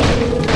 Gracias.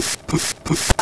puf puf puf.